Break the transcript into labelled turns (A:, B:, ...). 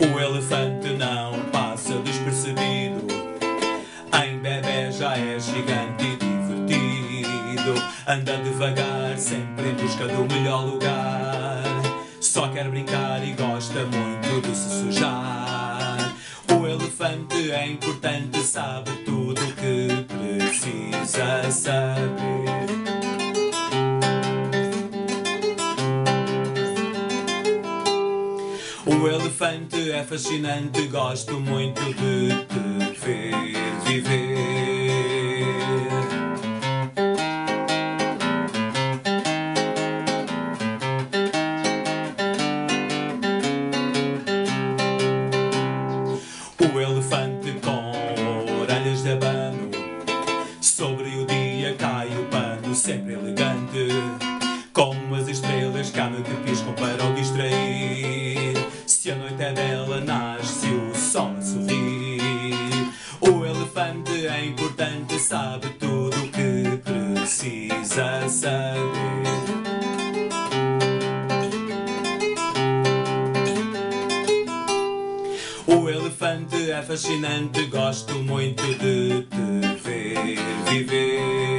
A: O elefante não passa despercebido. Em bebê já é gigante e divertido. Anda devagar, sempre em busca do melhor lugar. Só quer brincar e gosta muito de se sujar. O elefante é importante, sabe O elefante é fascinante, gosto muito de te ver viver. O elefante com orelhas de abano. Sobre o dia cai o pano, sempre elegante. Como as estrelas cada que piscam para o distrair Se a noite é bela, nasce o sol a sorrir O elefante é importante, sabe tudo o que precisa saber O elefante é fascinante, gosto muito de te ver viver.